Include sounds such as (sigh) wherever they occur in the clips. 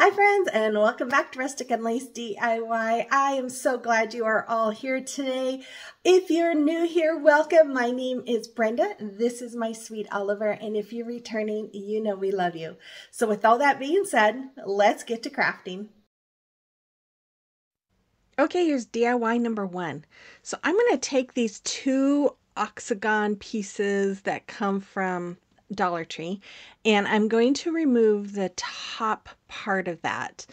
Hi friends and welcome back to Rustic and Lace DIY. I am so glad you are all here today. If you're new here, welcome. My name is Brenda. This is my sweet Oliver and if you're returning, you know we love you. So with all that being said, let's get to crafting. Okay, here's DIY number one. So I'm going to take these two octagon pieces that come from Dollar Tree and I'm going to remove the top part of that.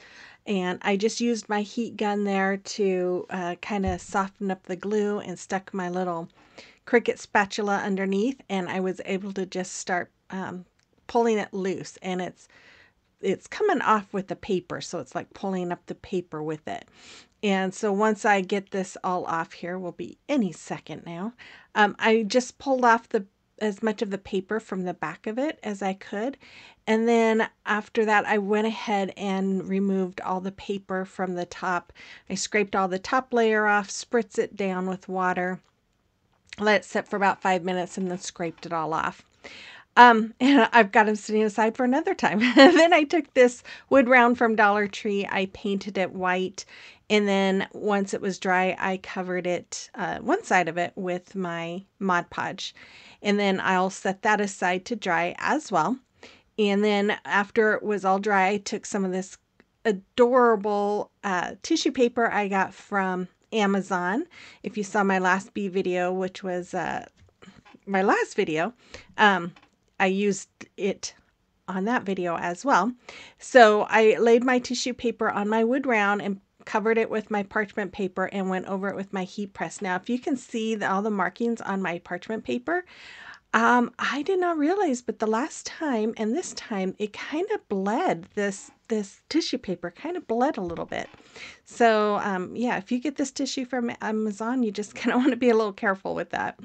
And I just used my heat gun there to uh, kind of soften up the glue and stuck my little Cricut spatula underneath and I was able to just start um, pulling it loose and it's it's coming off with the paper so it's like pulling up the paper with it and so once I get this all off here will be any second now um, I just pulled off the as much of the paper from the back of it as I could and then after that I went ahead and removed all the paper from the top I scraped all the top layer off spritz it down with water let it sit for about five minutes and then scraped it all off um, (laughs) and I've got them sitting aside for another time. (laughs) then I took this wood round from Dollar Tree. I painted it white. And then once it was dry, I covered it, uh, one side of it with my Mod Podge. And then I'll set that aside to dry as well. And then after it was all dry, I took some of this adorable uh, tissue paper I got from Amazon. If you saw my last bee video, which was uh, my last video, um, I used it on that video as well. So I laid my tissue paper on my wood round and covered it with my parchment paper and went over it with my heat press. Now, if you can see the, all the markings on my parchment paper, um, I did not realize, but the last time and this time it kind of bled this this tissue paper kind of bled a little bit. So um, yeah, if you get this tissue from Amazon, you just (laughs) kind of want to be a little careful with that.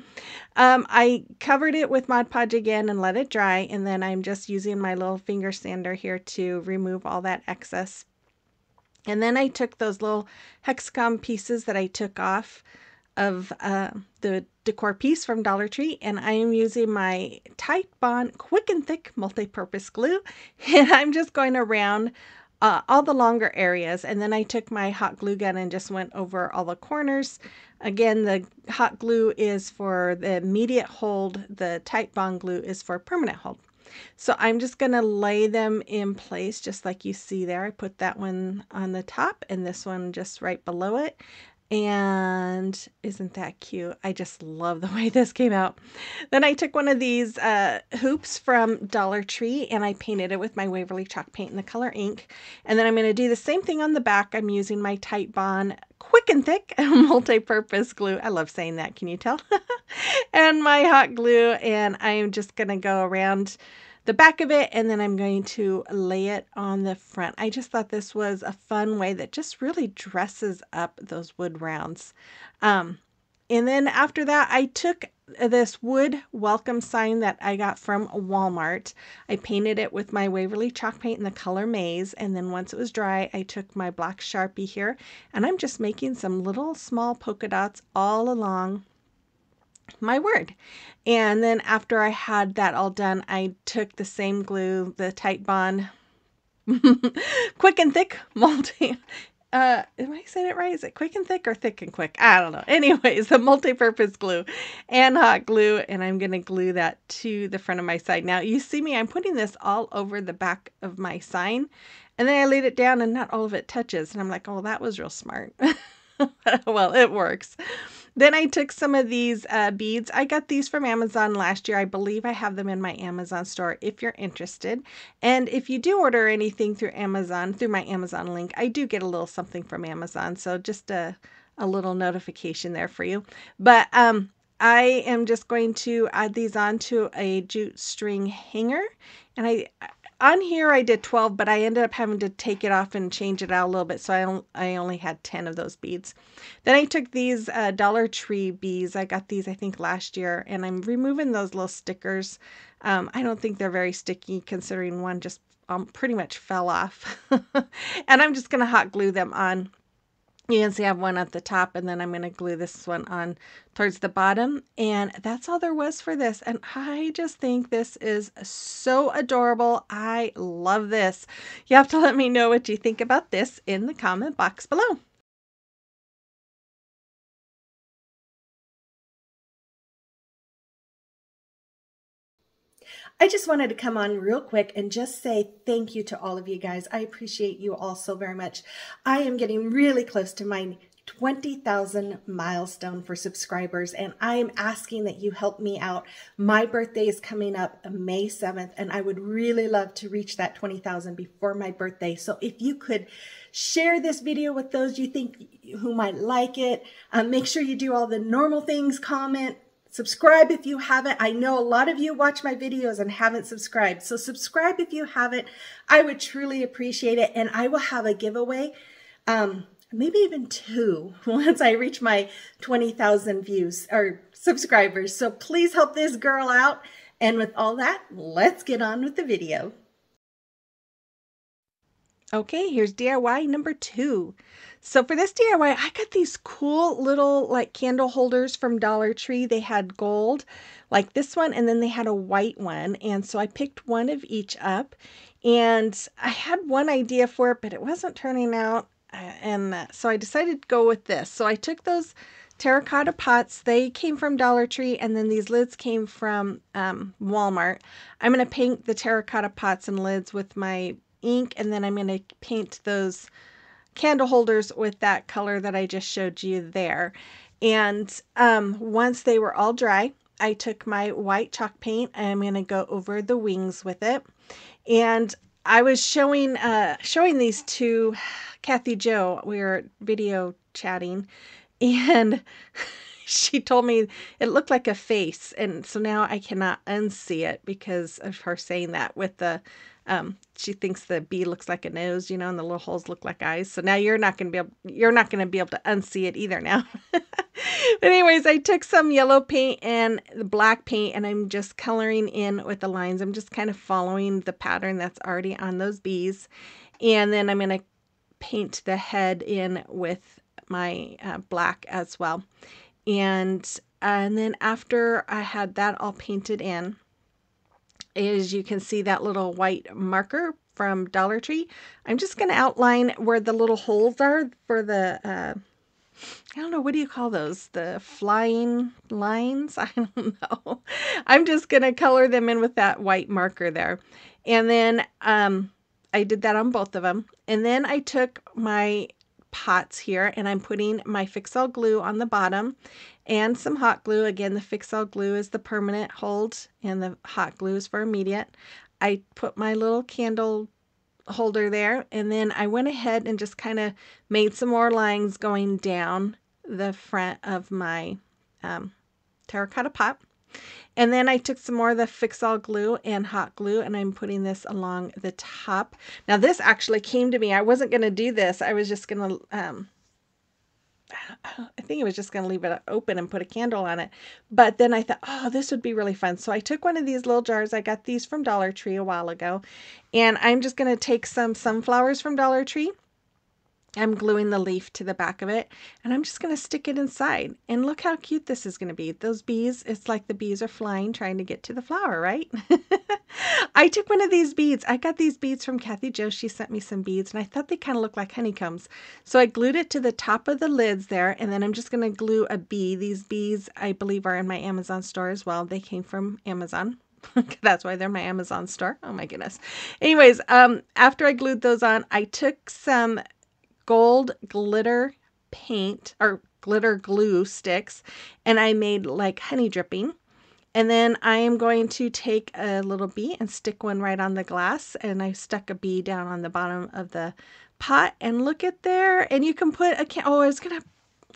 Um, I covered it with Mod Podge again and let it dry, and then I'm just using my little finger sander here to remove all that excess. And then I took those little hexagon pieces that I took off of uh, the decor piece from Dollar Tree and I am using my Titebond Quick and Thick multi-purpose glue (laughs) and I'm just going around uh, all the longer areas and then I took my hot glue gun and just went over all the corners. Again, the hot glue is for the immediate hold, the Titebond glue is for permanent hold. So I'm just going to lay them in place just like you see there. I put that one on the top and this one just right below it. And isn't that cute? I just love the (laughs) way this came out. Then I took one of these uh, hoops from Dollar Tree and I painted it with my Waverly chalk paint in the color ink. And then I'm going to do the same thing on the back. I'm using my Titebond Quick and Thick (laughs) multi-purpose glue. I love saying that. Can you tell? (laughs) and my hot glue. And I'm just going to go around the back of it and then I'm going to lay it on the front. I just thought this was a fun way that just really dresses up those wood rounds. Um, and then after that, I took this wood welcome sign that I got from Walmart. I painted it with my Waverly chalk paint in the color Maize. And then once it was dry, I took my black Sharpie here and I'm just making some little small polka dots all along my word. And then after I had that all done, I took the same glue, the Titebond (laughs) quick and thick multi (laughs) uh am i saying it right? Is it quick and thick or thick and quick? I don't know. (laughs) Anyways the multi-purpose glue and hot glue and i'm going to glue that to the front of my sign now you see me i'm putting this all over the back of my sign and then i laid it down and not all of it touches and i'm like oh that was real smart. (laughs) Well it works then I took some of these uh, beads. I got these from Amazon last year. I believe I have them in my Amazon store if you're interested. And if you do order anything through Amazon, through my Amazon link, I do get a little something from Amazon. So just a, a little notification there for you. But um, I am just going to add these onto a jute string hanger. And I on here I did 12, but I ended up having to take it off and change it out a little bit. So I, I only had 10 of those beads. Then I took these uh, Dollar Tree beads. I got these, I think, last year. And I'm removing those little stickers. Um, I don't think they're very sticky considering one just um, pretty much fell off. (laughs) and I'm just going to hot glue them on. You can see I have one at the top and then I'm going to glue this one on towards the bottom and that's all there was for this and I just think this is so adorable. I love this. You have to let me know what you think about this in the comment box below. I just wanted to come on real quick and just say thank you to all of you guys. I appreciate you all so very much. I am getting really close to my 20,000 milestone for subscribers and I am asking that you help me out. My birthday is coming up May 7th and I would really love to reach that 20,000 before my birthday. So if you could share this video with those you think who might like it, um, make sure you do all the normal things, comment, Subscribe if you haven't. I know a lot of you watch my videos and haven't subscribed. So subscribe if you haven't. I would truly appreciate it. And I will have a giveaway, um, maybe even two, (laughs) once I reach my 20,000 views or subscribers. So please help this girl out. And with all that, let's get on with the video. Okay, here's DIY number two. So for this DIY, I got these cool little like candle holders from Dollar Tree. They had gold like this one, and then they had a white one. And so I picked one of each up. And I had one idea for it, but it wasn't turning out. Uh, and uh, so I decided to go with this. So I took those terracotta pots. They came from Dollar Tree, and then these lids came from um, Walmart. I'm going to paint the terracotta pots and lids with my ink, and then I'm going to paint those candle holders with that color that I just showed you there. And um, once they were all dry, I took my white chalk paint and I'm going to go over the wings with it. And I was showing uh, showing these to Kathy Joe. We were video chatting, and (laughs) she told me it looked like a face, and so now I cannot unsee it because of her saying that with the um, she thinks the bee looks like a nose, you know, and the little holes look like eyes. So now you're not going to be able, you're not going to be able to unsee it either now. (laughs) but anyways, I took some yellow paint and the black paint and I'm just coloring in with the lines. I'm just kind of following the pattern that's already on those bees. And then I'm going to paint the head in with my uh, black as well. And, and then after I had that all painted in, is you can see that little white marker from Dollar Tree. I'm just going to outline where the little holes are for the, uh, I don't know, what do you call those? The flying lines? (laughs) I don't know. I'm just going to color them in with that white marker there. And then um, I did that on both of them. And then I took my pots here and I'm putting my Fix-All glue on the bottom and some hot glue. Again, the Fix-All glue is the permanent hold and the hot glue is for immediate. I put my little candle holder there and then I went ahead and just kind of made some more lines going down the front of my um, terracotta pot. And then I took some more of the Fix-All glue and hot glue and I'm putting this along the top. Now this actually came to me. I wasn't going to do this. I was just going to um, (sighs) I think I was just going to leave it open and put a candle on it. But then I thought, oh, this would be really fun. So I took one of these little jars. I got these from Dollar Tree a while ago. And I'm just going to take some sunflowers from Dollar Tree I'm gluing the leaf to the back of it and I'm just going to stick it inside. And look how cute this is going to be. Those bees, it's like the bees are flying trying to get to the flower, right? (laughs) I took one of these beads. I got these beads from Kathy Joe. She sent me some beads and I thought they kind of looked like honeycombs. So I glued it to the top of the lids there and then I'm just going to glue a bee. These bees I believe are in my Amazon store as well. They came from Amazon. (laughs) That's why they're my Amazon store. Oh my goodness. Anyways, um, after I glued those on, I took some gold glitter paint or glitter glue sticks and I made like honey dripping. And then I am going to take a little bee and stick one right on the glass. And I stuck a bee down on the bottom of the pot. And look at there. And you can put a can. Oh, I was going to.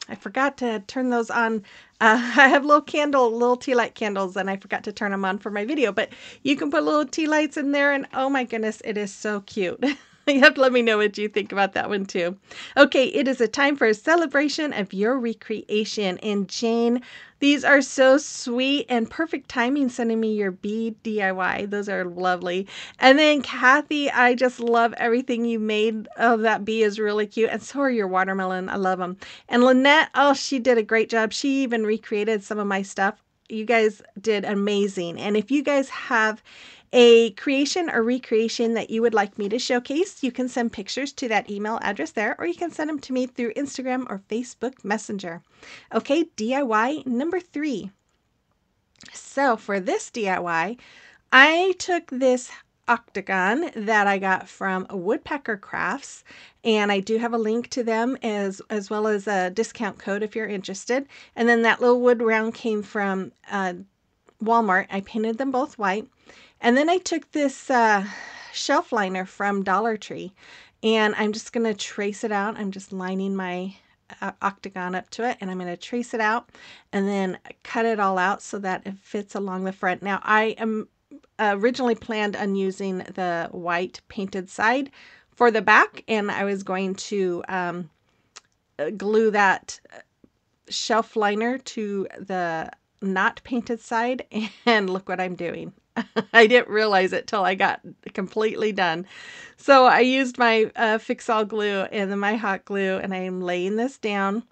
I forgot to turn those on. Uh, (laughs) I have little candle, little tea light candles, and I forgot to turn them on for my video. But you can put little tea lights in there, and oh my goodness, it is so cute. (laughs) (laughs) you have to let me know what you think about that one too. Okay, it is a time for a celebration of your recreation. And Jane, these are so sweet and perfect timing sending me your bead DIY. Those are lovely. And then Kathy, I just love everything you made. Oh, that bee is really cute. And so are your watermelon. I love them. And Lynette, oh, she did a great job. She even recreated some of my stuff. You guys did amazing. And if you guys have a creation or recreation that you would like me to showcase, you can send pictures to that email address there, or you can send them to me through Instagram or Facebook Messenger. Okay, DIY number three. So for this DIY, I took this octagon that I got from Woodpecker Crafts and I do have a link to them as as well as a discount code if you're interested and then that little wood round came from uh, Walmart I painted them both white and then I took this uh, shelf liner from Dollar Tree and I'm just going to trace it out. I'm just lining my uh, octagon up to it and I'm going to trace it out and then cut it all out so that it fits along the front. Now I am originally planned on using the white painted side for the back and I was going to um, glue that shelf liner to the not painted side (laughs) and look what I'm doing. (laughs) I didn't realize it till I got completely done. So I used my uh, Fix-All glue and then my hot glue and I'm laying this down.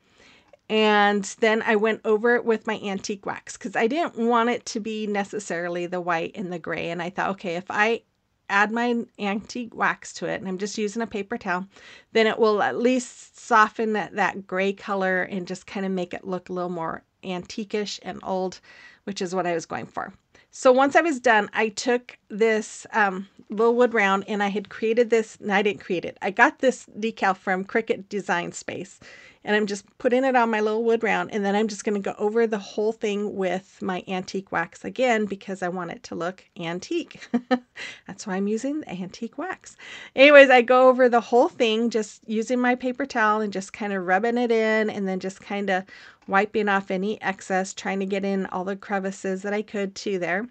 And then I went over it with my antique wax because I didn't want it to be necessarily the white and the gray. And I thought, okay, if I add my antique wax to it and I'm just using a paper towel, then it will at least soften that, that gray color and just kind of make it look a little more antiquish and old, which is what I was going for. So once I was done, I took this um, little wood round and I had created this, and I didn't create it. I got this decal from Cricut Design Space and I'm just putting it on my little wood round and then I'm just going to go over the whole thing with my antique wax again because I want it to look antique. (laughs) That's why I'm using the antique wax. Anyways, I go over the whole thing just using my paper towel and just kind of rubbing it in and then just kind of wiping off any excess, trying to get in all the crevices that I could too there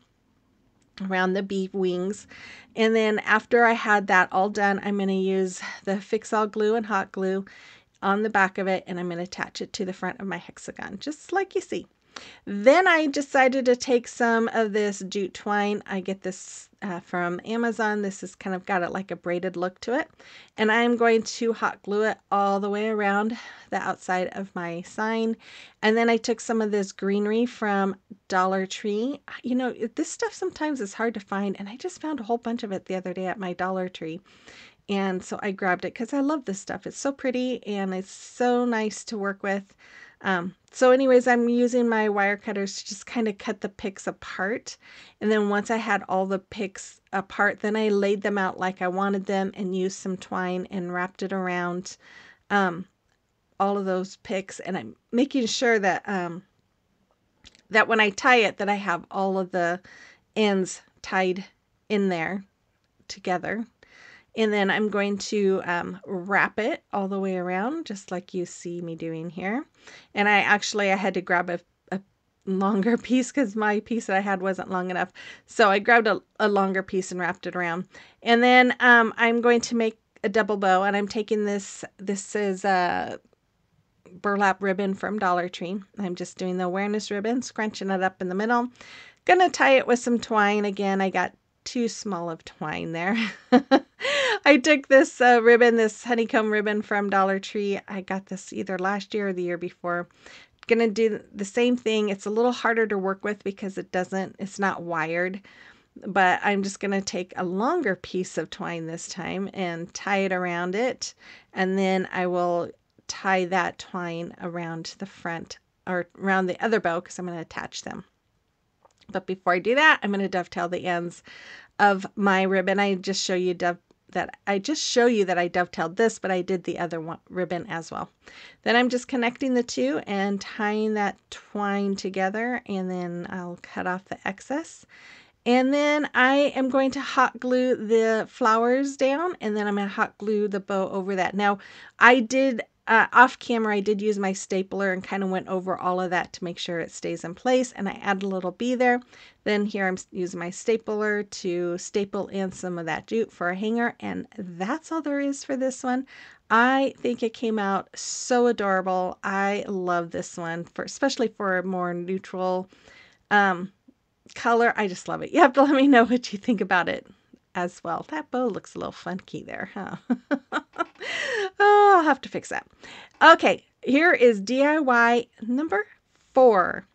around the bee wings. And then after I had that all done, I'm going to use the Fix-All glue and hot glue on the back of it and I'm going to attach it to the front of my hexagon, just like you see. Then I decided to take some of this jute twine. I get this uh, from Amazon. This has kind of got it like a braided look to it. And I'm going to hot glue it all the way around the outside of my sign. And then I took some of this greenery from Dollar Tree. You know, this stuff sometimes is hard to find. And I just found a whole bunch of it the other day at my Dollar Tree. And so I grabbed it because I love this stuff. It's so pretty and it's so nice to work with. Um, so anyways, I'm using my wire cutters to just kind of cut the picks apart. And then once I had all the picks apart, then I laid them out like I wanted them and used some twine and wrapped it around um, all of those picks. And I'm making sure that um, that when I tie it, that I have all of the ends tied in there together. And then I'm going to um, wrap it all the way around, just like you see me doing here. And I actually, I had to grab a, a longer (laughs) piece because my piece that I had wasn't long enough. So I grabbed a, a longer piece and wrapped it around. And then um, I'm going to make a double bow and I'm taking this, this is a burlap ribbon from Dollar Tree. I'm just doing the awareness ribbon, scrunching it up in the middle. Gonna tie it with some twine. Again, I got too small of twine there. (laughs) I took this uh, ribbon, this honeycomb ribbon from Dollar Tree. I got this either last year or the year before. Gonna do the same thing. It's a little harder to work with because it doesn't, it's not wired. But I'm just gonna take a longer piece of twine this time and tie it around it. And then I will tie that twine around the front or around the other bow because I'm gonna attach them. But before I do that, I'm going to dovetail the ends of my ribbon. I just show you dove that I just show you that I dovetailed this, but I did the other one ribbon as well. Then I'm just connecting the two and tying that twine together and then I'll cut off the excess. And then I am going to hot glue the flowers down and then I'm going to hot glue the bow over that. Now I did uh, off camera, I did use my stapler and kind of went over all of that to make sure it stays in place. And I add a little bee there. Then here I'm using my stapler to staple in some of that jute for a hanger. And that's all there is for this one. I think it came out so adorable. I love this one, for especially for a more neutral um, color. I just love it. You have to (laughs) let me know what you think about it as well. That bow looks a little funky there, huh? (laughs) oh, I'll have to fix that. Okay, here is DIY number four.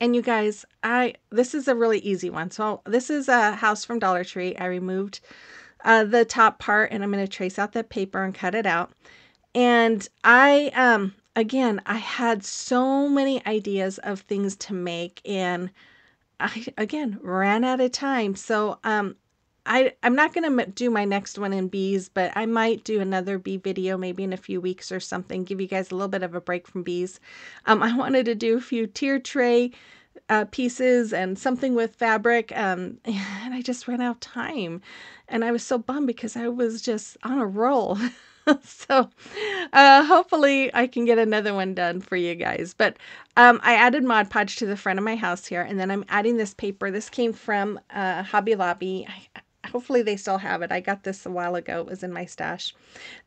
And you guys, I this is a really easy one. So this is a house from Dollar Tree. I removed uh, the top part and I'm going to trace out the paper and cut it out. And I, um, again, I had so many ideas of things to make and I, again, ran out of time. So, um, I, I'm not going to do my next one in bees, but I might do another bee video maybe in a few weeks or something, give you guys a little bit of a break from bees. Um, I (laughs) wanted to do a few tier tray uh, pieces and something with fabric, um, (laughs) and I just ran out of time. And I was so bummed because I was just on a roll. (laughs) (laughs) so uh, hopefully I can get another one done for you guys. But um, I added Mod Podge to the front of my house here, and then I'm adding this paper. This came from uh, Hobby Lobby. I, hopefully they still have it. I got this a while ago. It was in my stash.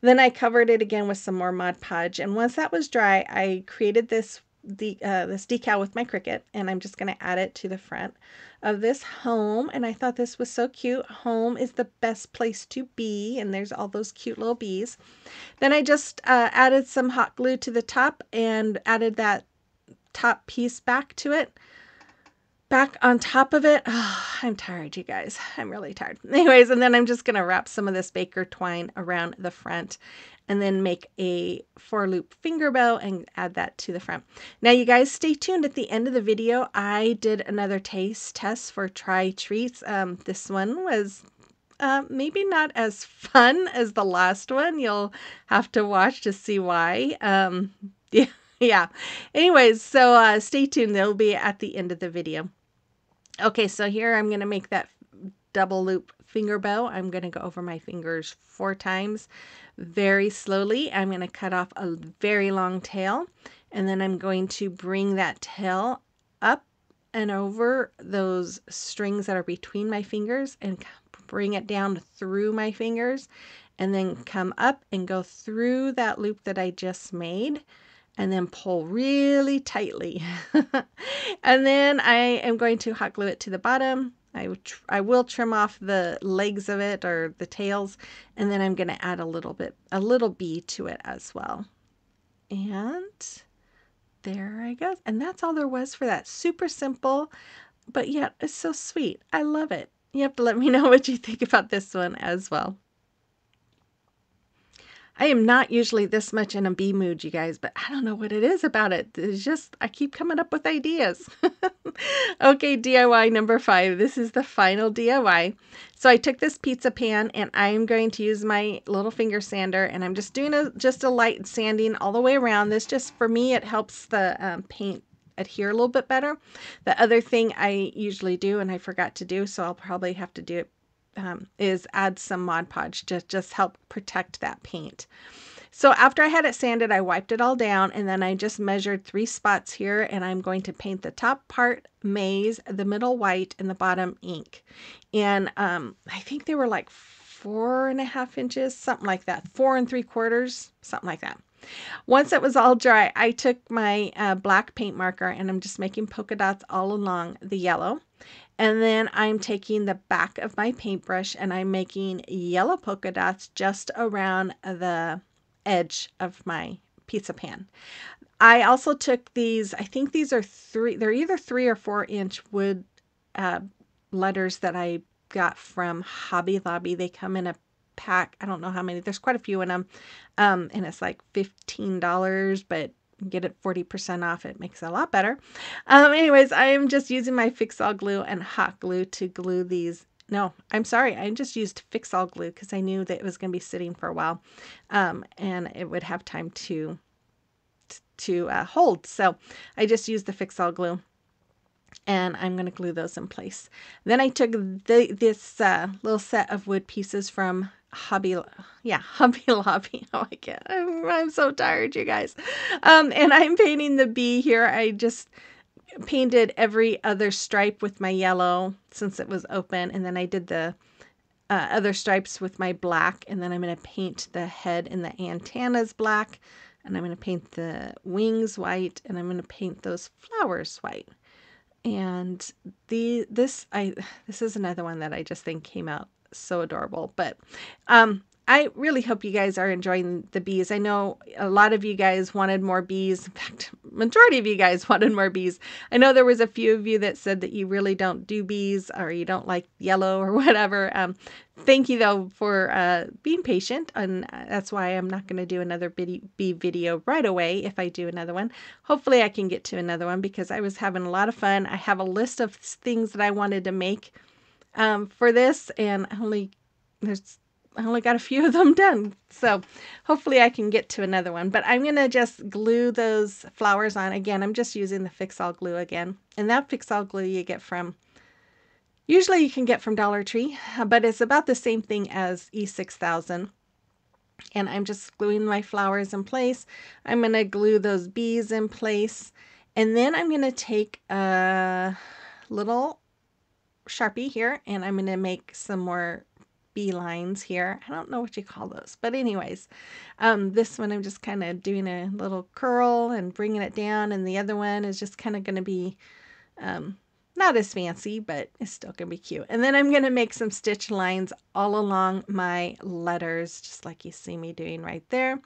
Then I covered it again with some more Mod Podge, and once that was dry, I created this the uh, this decal with my Cricut, and I'm just going to add it to the front of this home and I thought this was so cute. Home is the best place to be and there's all those cute little bees. Then I just uh, added some hot glue to the top and added that top piece back to it. Back on top of it. Oh, I'm tired, you guys. I'm really tired. (laughs) Anyways, and then I'm just going to wrap some of this baker twine around the front and then make a four loop finger bow and add that to the front. Now you guys stay tuned at the end of the video. I did another taste test for Try Treats. Um, this one was uh, maybe not as (laughs) fun as the last one. You'll have to watch to see why. Um, (laughs) yeah, yeah. Anyways, so uh, stay tuned. They'll be at the end of the video. Okay, so here I'm going to make that double loop finger bow. I'm going to go over my fingers four times very slowly. I'm going to cut off a very long tail and then I'm going to bring that tail up and over those strings that are between my fingers and bring it down through my fingers and then come up and go through that loop that I just made and then pull really tightly. (laughs) and then I am going to hot glue it to the bottom I, I will trim off the legs of it or the tails and then I'm going to add a little bit, a little bee to it as well. And there I go. And that's all there was for that. Super simple, but yet it's so sweet. I love it. You have to let me (laughs) know what you think about this one as well. I am not usually this much in a bee mood, you guys, but I don't know what it is about it. It's just, I keep coming up with ideas. (laughs) okay, DIY number five. This is the final DIY. So I took this pizza pan and I'm going to use my little finger sander and I'm just doing a just a light sanding all the way around. This just, for me, it helps the um, paint adhere a little bit better. The other thing I usually do and I forgot to do, so I'll probably have to do it um, is add some Mod Podge to just help protect that paint. So after I had it sanded, I wiped it all down and then I just measured three spots here and I'm going to paint the top part maize, the middle white, and the bottom ink. And um, I think they were like four and a half inches, something like that, four and three quarters, something like that. Once it was all dry, I took my uh, black paint marker and I'm just making polka dots all along the yellow. And then I'm taking the back of my paintbrush and I'm making yellow polka dots just around the edge of my pizza pan. I also took these, I think these are three, they're either three or four inch wood uh, letters that I got from Hobby Lobby. They come in a pack. I don't know how many, there's quite a few in them. Um, and it's like $15, but get it 40% off. It makes it a lot better. Um, anyways, I am just using my Fix-All glue and hot glue to glue these. No, I'm sorry. I just used Fix-All glue because I knew that it was going to be sitting for a while um, and it would have time to to uh, hold. So I just used the Fix-All glue and I'm going to glue those in place. Then I took the, this uh, little set of wood pieces from Hobby, yeah, (laughs) Hobby Lobby. (laughs) Oh, I can't. I'm, I'm so tired, you guys. Um, and I'm painting the bee here. I just painted every other stripe with my yellow since it was open, and then I did the uh, other stripes with my black, and then I'm going to paint the head and the antennas black, and I'm going to paint the wings white, and I'm going to paint those flowers white. And the this I (sighs) this is another one that I just think came out so adorable. But um, I really hope you guys are enjoying the bees. I know a lot of you guys wanted more bees. In fact, majority of you guys (laughs) wanted more bees. I know there was a few of you that said that you really don't do bees or you don't like yellow or (laughs) whatever. Um, thank you though for uh, being patient, and that's why I'm not going to do another bee video right away. If I do another one, hopefully I can get to another one because I was having a lot of fun. I have a list of things that I wanted to make um, for this, and I only there's I only got a few of them (laughs) done. So hopefully I can get to another one. But I'm going to just glue those flowers on. Again, I'm just using the Fix-All glue again. And that Fix-All glue you get from, usually you can get from Dollar Tree, but it's about the same thing as E6000. And I'm just gluing my flowers in place. I'm going to glue those bees in place. And then I'm going to take a little Sharpie here and I'm going to make some more lines here. I don't know what you call those, but anyways, um, this one I'm just kind of doing a little curl and bringing it down, and the other one is just kind of going to be um, not as fancy, but it's still going to be cute. And then I'm going to make some stitch lines all along my letters, just like you see me doing right there.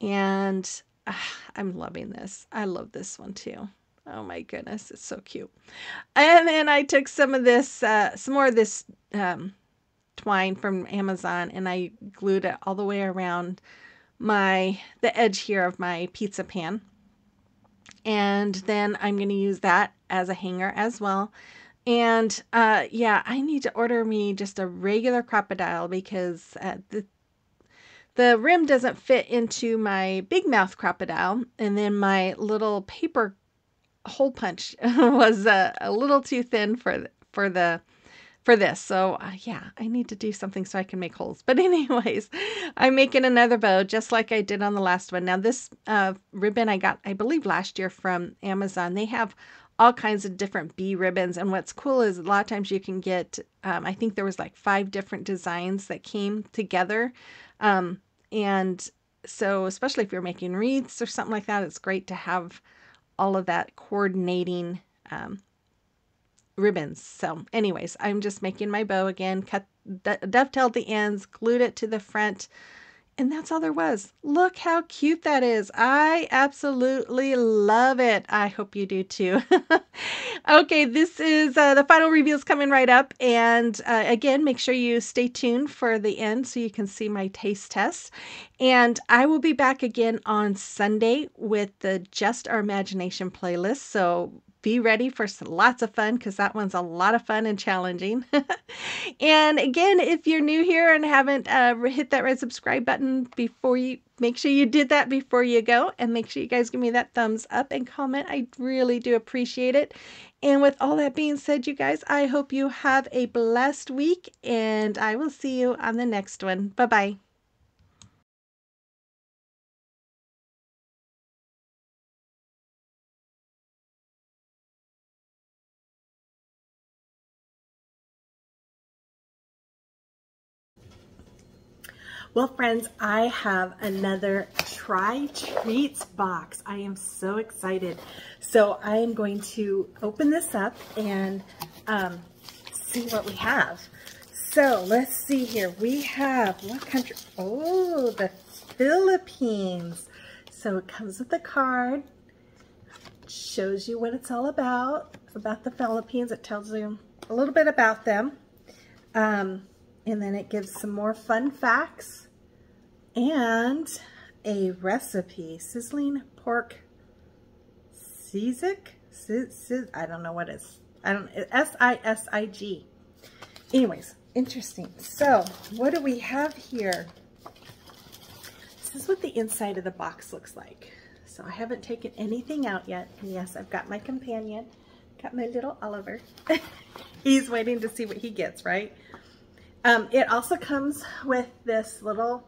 And uh, I'm loving this. I love this one too. Oh my goodness, it's so cute. And then I took some of this, uh, some more of this um, twine from Amazon and I glued it all the way around my the edge here of my pizza pan. And then I'm going to use that as a hanger as well. And uh, yeah, I need to order me just a regular Crop-A-Dile because uh, the the rim doesn't fit into my big mouth Crop-A-Dile, and then my little paper hole punch (laughs) was uh, a little too thin for for the for this. So uh, yeah, I need to do something so I can make holes. (laughs) But anyways, I'm making another bow just like I did on the last one. Now this uh, ribbon I got, I believe last year from Amazon. They have all kinds of different bee ribbons. And what's cool is a lot of times you can get, um, I think there was like five different designs that came together. Um, and so especially if you're making wreaths or something like that, it's great to have all of that coordinating um, ribbons. So anyways, I'm just making my bow again, cut, dovetailed the ends, glued it to the front, and that's all there was. Look how cute that is. I absolutely love it. I hope you do too. (laughs) okay, this is uh, the final reveals coming right up. And uh, again, make sure you stay tuned for the end so you can see my taste test. And I will be back again on Sunday with the Just Our Imagination playlist. So be ready for lots of fun because that one's a lot of fun and challenging. (laughs) and again, if you're new here and haven't uh, hit that red subscribe button before you, make sure you did that before you go and make sure you guys give me that thumbs up and comment. I really do appreciate it. And with all that being said, you guys, I hope you have a blessed week and I will see you on the next one. Bye bye. Well, friends, I have another Try Treats box. I am so excited. So I am going to open this up and um, see what we have. So let's see here. We have, what country? Oh, the Philippines. So it comes with a card. Shows you what it's all about, about the Philippines. It tells you a little bit about them. Um, and then it gives some more fun facts and a recipe. Sizzling pork Sisig? I don't know what it's. I don't, S-I-S-I-G. Anyways, interesting. So, what do we have here? This is what the inside of the box looks like. So I haven't taken anything out yet. And yes, I've got my companion. Got my little Oliver. (laughs) He's waiting to see what he gets, right? Um, it also comes with this little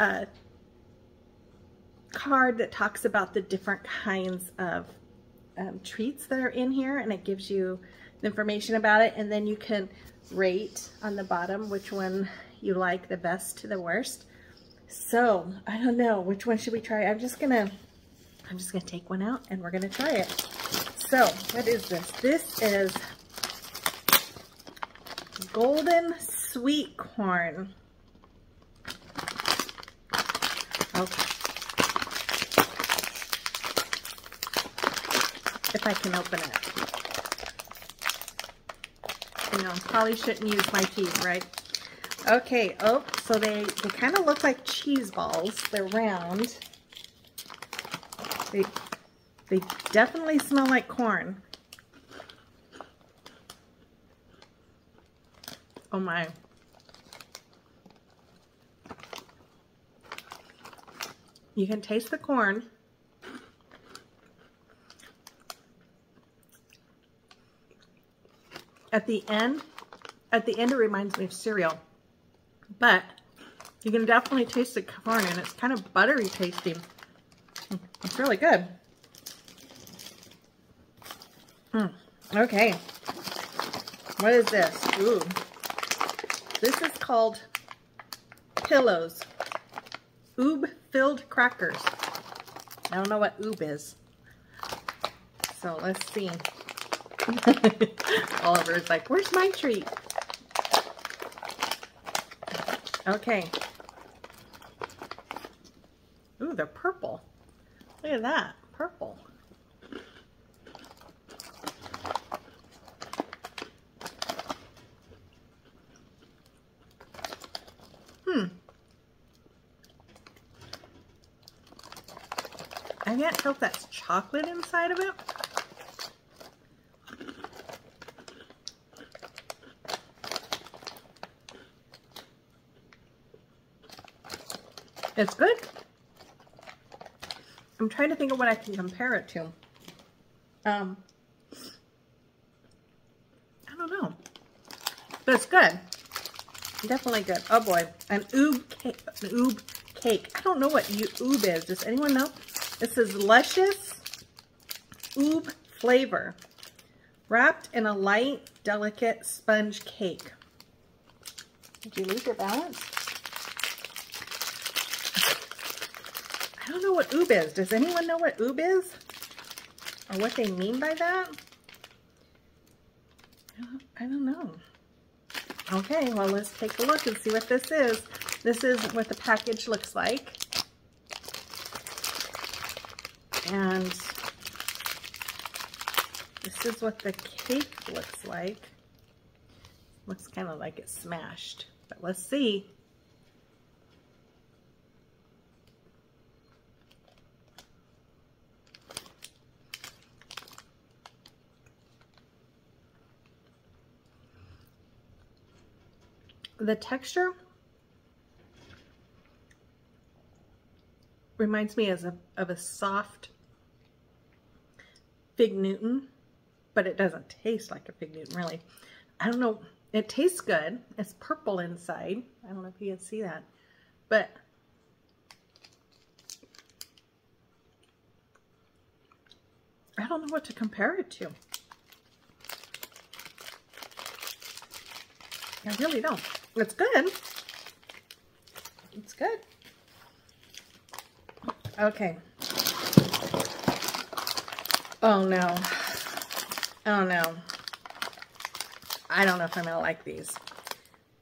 uh, card that talks about the different kinds of um, treats that are in here and it gives you information about it and then you can rate on the bottom which one you like the best to the worst. So I don't know which one should we try. I'm just gonna I'm just gonna take one out and we're gonna try it. So what is this? This is golden sweet corn. Okay. If I can open it. You know, probably shouldn't use my teeth, right? Okay, oh, so they, they kind of look like cheese balls. They're round. They, they definitely smell like corn. Oh my. You can taste the corn. At the end, at the end it reminds me of cereal. But you can definitely taste the corn and it's kind of buttery tasting. It's really good. Hmm. Okay. What is this? Ooh. Called Pillows. Oob-filled crackers. I don't know what oob is. So let's see. (laughs) Oliver's like, where's my treat? Okay. Ooh, they're purple. Look at that, purple. Hmm. I can't tell if that's chocolate inside of it. It's good. I'm trying to think of what I can compare it to. Um, I don't know. But it's good. Definitely good. Oh boy. An oob cake. An oob cake. I don't know what oob is. Does anyone know? This is luscious oob flavor. Wrapped in a light, delicate sponge cake. Did you lose your balance? I don't know what oob is. Does anyone know what oob is? Or what they mean by that? I don't know. Okay, well, let's take a look and see what this is. This is what the package looks like. And this is what the cake looks like. Looks kind of like it's smashed, but let's see. the texture reminds me as a, of a soft Fig Newton, but it doesn't taste like a Fig Newton, really. I don't know. It tastes good. It's purple inside. I don't know if you can see that, but I don't know what to compare it to. I really don't. It's good. It's good. Okay. Oh no. Oh no. I don't know if I'm going to like these.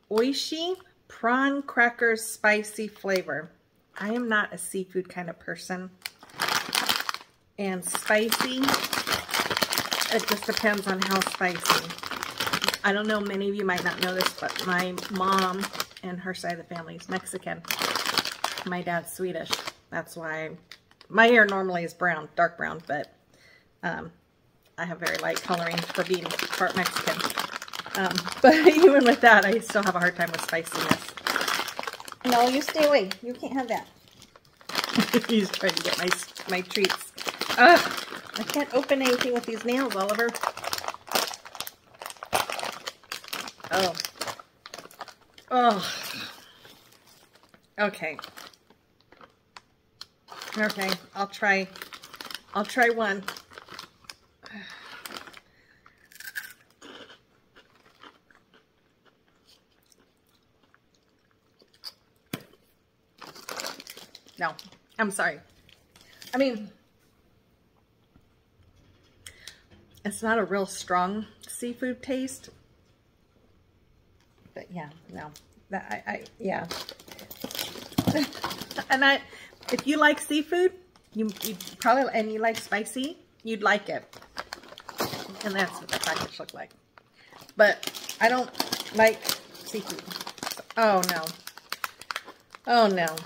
Oishi prawn crackers spicy flavor. I am not a seafood kind of person. And spicy, it just depends on how spicy. I don't know, many of you might not know this, but my mom and her side of the family is Mexican. My dad's Swedish. That's why my hair normally is brown, dark brown, but um, I have very light coloring for being part Mexican. Um, (laughs) but even with that, I still have a hard time with spiciness. No, you stay away. You can't have that. (laughs) He's trying to get my, my treats. Ugh, I can't open anything with these nails, Oliver. Oh. Oh. Okay. Okay, I'll try. I'll try one. No, I'm sorry. I mean, it's not a real strong seafood taste. But yeah, no. That I, I yeah. (laughs) and I if you like seafood, you, you probably and you like spicy, you'd like it. And that's what the package looked like. But I don't like seafood. Oh no. Oh no.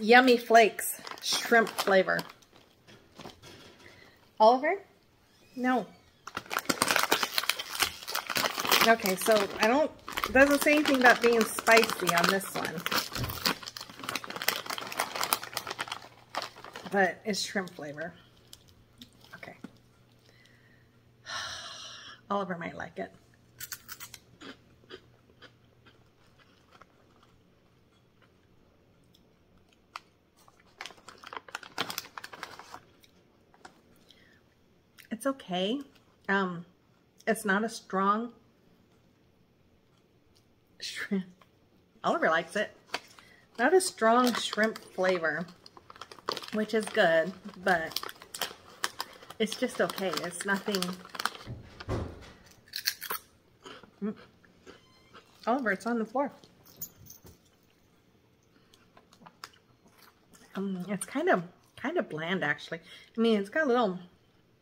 Yummy flakes, shrimp flavor. Oliver? No. Okay, so I don't, doesn't say anything about being spicy on this one. But it's shrimp flavor. Okay. (sighs) Oliver might like it. It's okay. Um, it's not a strong shrimp. Oliver likes it. Not a strong shrimp flavor, which is good, but it's just okay. It's nothing. Mm. Oliver, it's on the floor. Um, it's kind of kind of bland actually. I mean, it's got a little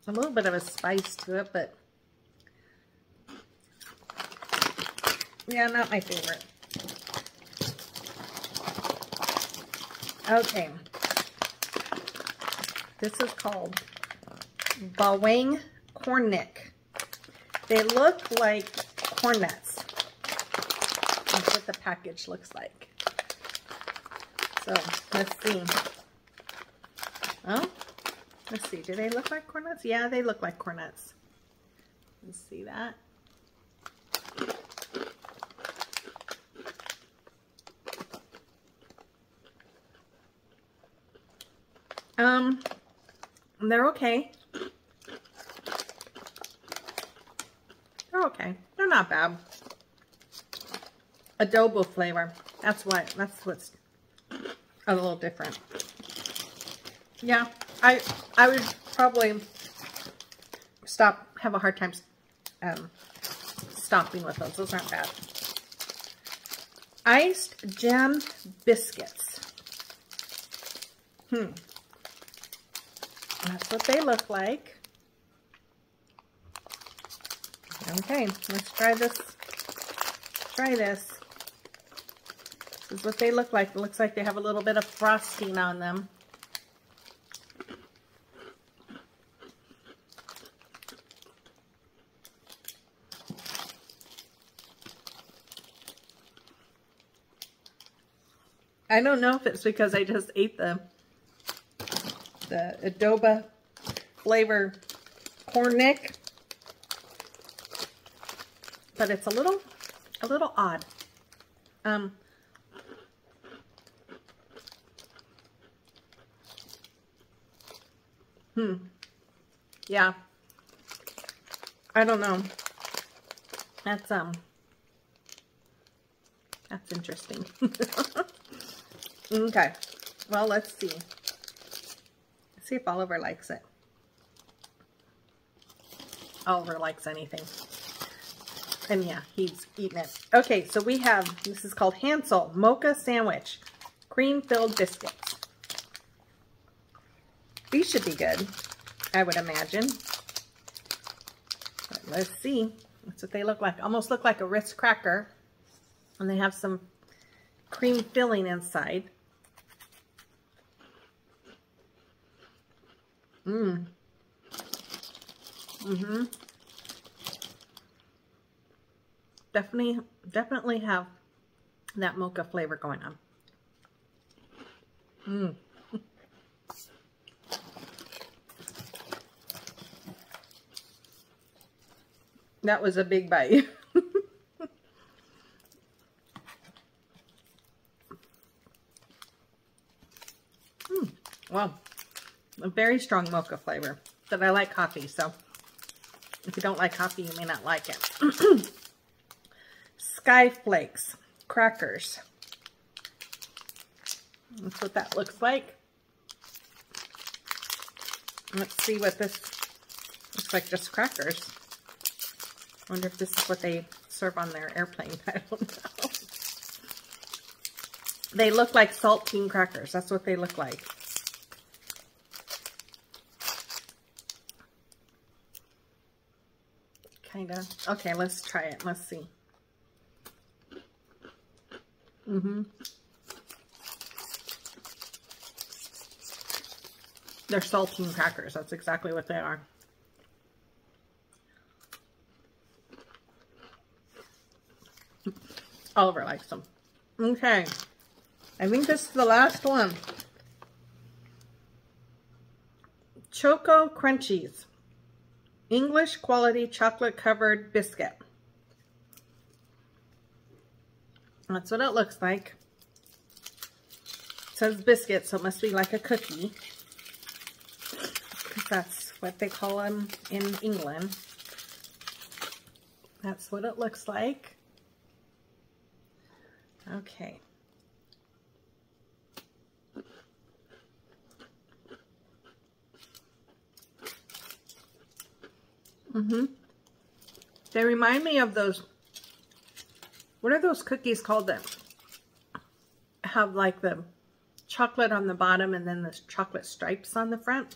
a little bit of a spice to it, but yeah, not my favorite. Okay. This is called Bawang Cornick. They look like cornets. That's what the package looks like. So, let's see. Oh, let's see. Do they look like cornets? Yeah, they look like cornets. Let's see that. Um, they're okay. They're okay. They're not bad. Adobo flavor. That's what. That's what's a little different. Yeah, I I would probably stop. Have a hard time um, stopping with those. Those aren't bad. Iced gem biscuits. Hmm. That's what they look like. Okay, let's try this. Try this. This is what they look like. It looks like they have a little bit of frosting on them. I don't know if it's because I just ate the the adobo flavor Cornick. But it's a little, a little odd. Um, hmm. Yeah. I don't know. That's, um, that's interesting. (laughs) okay. Well, let's see. Let's see if Oliver likes it. Oliver likes anything. And yeah, he's eating it. Okay, so we have, this is called Hansel Mocha Sandwich. Cream-filled biscuits. These should be good, I would imagine. But let's see. That's what they look like. Almost look like a Ritz cracker. And they have some cream filling inside. Mm. Mm-hmm. Definitely, definitely have that mocha flavor going on. Mm. (laughs) That was a big bite. (laughs) mm, wow a very strong mocha flavor. But I like coffee, so if you don't like coffee, you may not like it. (clears throat) Sky Flakes crackers. That's what that looks like. Let's see what this looks like, just crackers. wonder if this is what they serve on their airplane. (laughs) I don't know. They look like saltine crackers. That's what they look like. Kind of. Okay, let's try it. Let's see. Mm-hmm. They're saltine crackers. That's exactly what they are. Oliver likes them. Okay. I think this is the last one. Choco Crunchies. English quality chocolate covered biscuit. That's what it looks like. It says biscuit, so it must be like a cookie. Because that's what they call them in England. That's what it looks like. Okay. Mm-hmm. They remind me of those, what are those cookies called that have like the chocolate on the bottom and then the chocolate stripes on the front?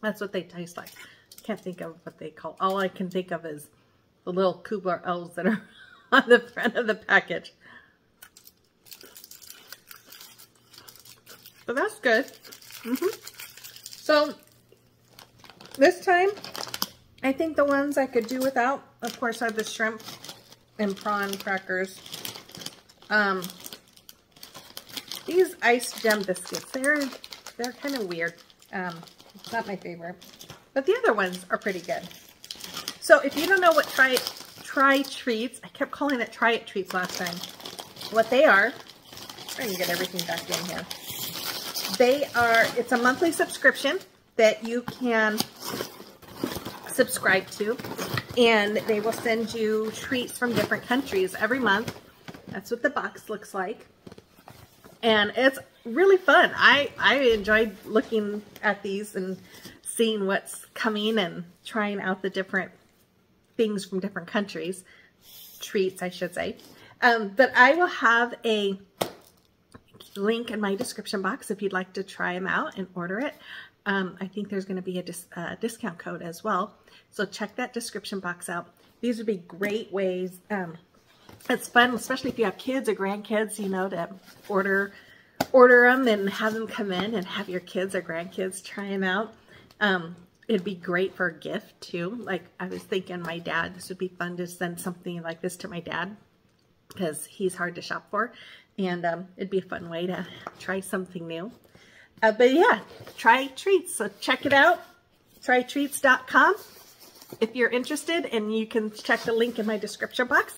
That's what they taste like. Can't think of what they call. All I can think of is the little Keebler L's that are (laughs) on the front of the package. But that's good. Mm -hmm. So this time I think the ones I could do without, of course, are the shrimp and prawn crackers. Um, these ice gem biscuits, they're they're kind of weird. Um, it's not my favorite, but the other ones are pretty good. So if you don't know what try try treats, I kept calling it try it treats last time. What they are, I can get everything back in here. They are, it's a monthly subscription that you can subscribe to. And they will send you treats from different countries every month. That's what the box looks like. And it's really fun. I, I enjoyed looking at these and seeing what's coming and trying out the different things from different countries. Treats, I should say. Um, but I will have a link in my description box if you'd like to try them out and order it. Um, I think there's going to be a dis uh, discount code as well. So check that description box out. These would be great ways. Um, it's fun, especially if you have kids or grandkids, you know, to order order them and have them come in and have your kids or grandkids try them out. Um, it'd be great for a gift too. Like I was thinking my dad, this would be fun to send something like this to my dad because he's hard to shop for. And um, it'd be a fun way to try something new. Uh, but yeah, try treats. So check it out. Trytreats.com if you're interested and you can check the link in my description box.